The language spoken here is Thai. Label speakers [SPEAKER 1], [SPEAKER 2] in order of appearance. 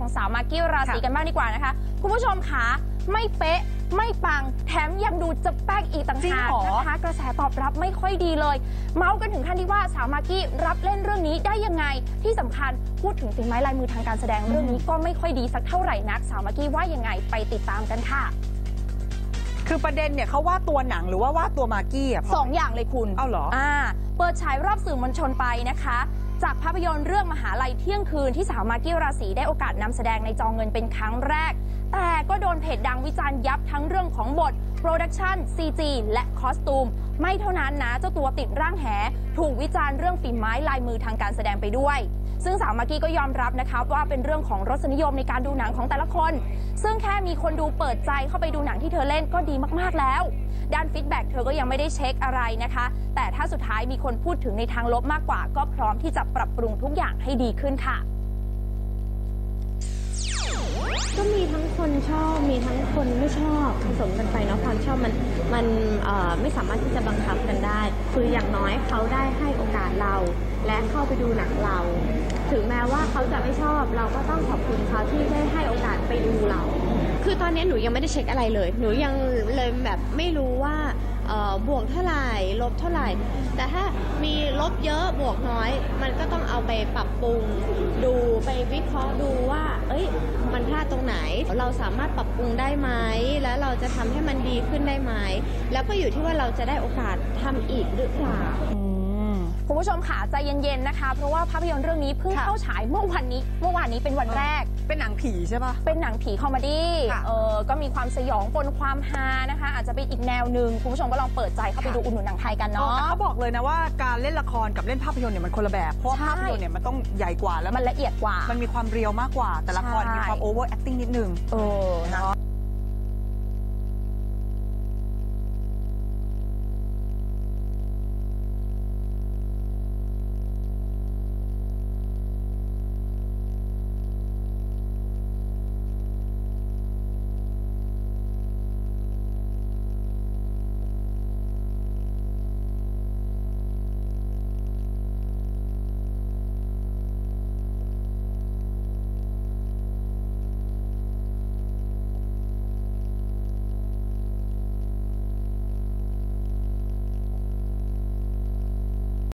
[SPEAKER 1] ของสาวมากกี้ราศี
[SPEAKER 2] ค่ะ
[SPEAKER 1] กันบ้างดีกว่านะคะ คุณผู้ชมคะไม่เป๊ะไม่ปังแถมยังดูจะแป้งอีกต่าง
[SPEAKER 2] จริง
[SPEAKER 1] หาก
[SPEAKER 2] เหรอ
[SPEAKER 1] นะคะกระแสตอบรับไม่ค่อยดีเลย เมาส์กันถึงขั้นที่ว่าสาวมากกี้รับเล่นเรื่องนี้ได้ยังไงที่สำคัญพูดถึงฝีไม้ลายมือทางการแสดงเรื่องนี้ก็ไม่ค่อยดีสักเท่าไหร่นักสาวมากกี้ว่ายังไงไปติดตามกันค่ะ
[SPEAKER 2] คือประเด็นเนี่ยเขาว่าตัวหนังหรือว่าว่าตัวมากกี้อะ
[SPEAKER 1] สองอย่างเลยคุณ
[SPEAKER 2] เอาเหรอ
[SPEAKER 1] อ่า เปิดฉายรอบสื่อมวลชนไปนะคะ จากภาพยนตร์เรื่องมหาลัยเที่ยงคืนที่สาวมาร์กี้ราศีได้โอกาสนำแสดงในจอเงินเป็นครั้งแรก แต่ก็โดนเพจดังวิจารณ์ยับทั้งเรื่องของบท production CG และ costume ไม่เท่านั้นนะเจ้าตัวติดร่างแห ถูกวิจารณ์เรื่องฝีไม้ลายมือทางการแสดงไปด้วย ซึ่งสาวมาร์กี้ก็ยอมรับนะคะว่าเป็นเรื่องของรสนิยมในการดูหนังของแต่ละคน ซึ่งแค่มีคนดูเปิดใจเข้าไปดูหนังที่เธอเล่นก็ดีมากๆแล้ว ด้าน feedback เธอก็ยังไม่ได้เช็คอะไรนะคะ แต่ถ้าสุดท้ายมีคนพูดถึงในทางลบมากกว่า ก็พร้อมที่จะปรับปรุงทุกอย่างให้ดีขึ้นค่ะ
[SPEAKER 3] ก็มีทั้งคนชอบมีทั้งคนไม่ชอบผสมกันไปเนาะความชอบมันมันไม่สามารถที่จะบังคับกันได้ คืออย่างน้อยเขาได้ให้โอกาสเรา และเข้าไปดูหนังเรา ถึงแม้ว่าเขาจะไม่ชอบเราก็ต้องขอบคุณเขาที่ได้ให้โอกาสไปดูเรา คือตอนนี้หนูยังไม่ได้เช็คอะไรเลย หนูยังเลยแบบไม่รู้ว่าบวกเท่าไหร่ลบเท่าไหร่ แต่ถ้ามีลบเยอะบวกน้อย มันก็ต้องเอาไปปรับปรุง ดูไปวิเคราะห์ดูว่า เอ้ย มันพลาดตรงไหน เราสามารถปรับปรุงได้ไหมแล้วเราจะทำให้มันดีขึ้นได้ไหมแล้วก็อยู่ที่ว่าเราจะได้โอกาสทำอีกหรือเปล่า
[SPEAKER 1] ผู้ชมค่ะใจเย็นๆนะคะ เพราะว่าภาพยนตร์เรื่องนี้เพิ่ง
[SPEAKER 2] ค่ะ
[SPEAKER 1] เข้าฉายเมื่อวันนี้ เมื่อวานนี้เป็นวันแรก
[SPEAKER 2] เป็นหนังผีใช่ปะ
[SPEAKER 1] เป็นหนังผี comedy
[SPEAKER 2] ค่ะ
[SPEAKER 1] เออก็มีความสยองปนความฮานะคะ อาจจะเป็นอีกแนวหนึ่งคุณผู้ชมก็ลองเปิดใจเข้าไปดูอุดหนุนหนังไทยกัน
[SPEAKER 2] แต่
[SPEAKER 1] เนาะ
[SPEAKER 2] เขาบอกเลยนะว่าการเล่นละครกับเล่นภาพยนตร์เนี่ยมันคนละแบบ เพราะว่า
[SPEAKER 1] ใช่
[SPEAKER 2] ภาพยนตร์เนี่ยมันต้องใหญ่กว่าแล้ว
[SPEAKER 1] มันละเอียดกว่า
[SPEAKER 2] มันมีความ real มากกว่า แต่ละคร
[SPEAKER 1] ใช่
[SPEAKER 2] มีความ overacting นิดนึง
[SPEAKER 1] เออเนาะ